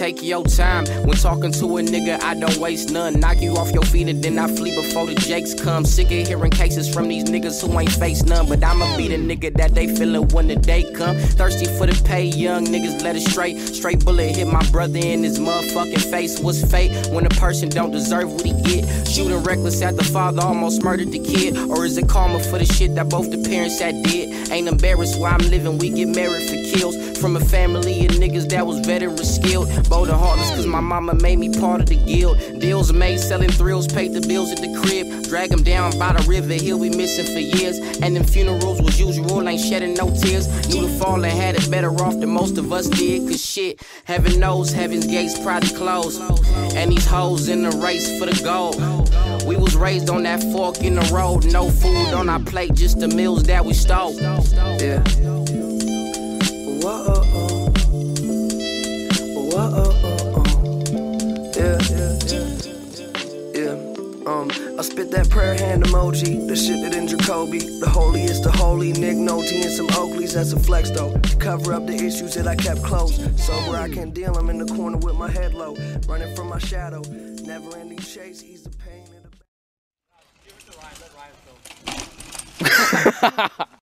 take your time. When talking to a nigga, I don't waste none. Knock you off your feet and then I flee before the jakes come. Sick of hearing cases from these niggas who ain't face none. But I'ma be the nigga that they feelin' when the day come. Thirsty for the pay, young niggas let it straight. Straight bullet hit my brother in his motherfucking face. What's fate when a person don't deserve what he get? Shooting reckless at the father almost murdered the kid. Or is it karma for the shit that both the parents that did? Ain't embarrassed where I'm living, we get married for kills. From a family of niggas that was veteran skilled. Bold and heartless, cause my mama made me part of the guild. Deals made, selling thrills, paid the bills at the crib. Drag him down by the river, he'll be missing for years. And them funerals was usual, ain't shedding no tears. Knew the fallen had it better off than most of us did. Cause shit, heaven knows heaven's gates probably closed. And these hoes in the race for the gold. We was raised on that fork in the road, no food on our plate, just the meals that we stole. Yeah. Whoa, oh, oh. Yeah, yeah, yeah. Yeah. Um, I spit that prayer hand emoji, the shit that in Jacoby. The holiest the holy, Nick Nolte and some Oakleys, that's a flex though. To cover up the issues that I kept close. Sober, I can't deal, I'm in the corner with my head low. Running from my shadow, never ending chase, ease the pain in the